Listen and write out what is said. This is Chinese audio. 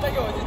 再给我一次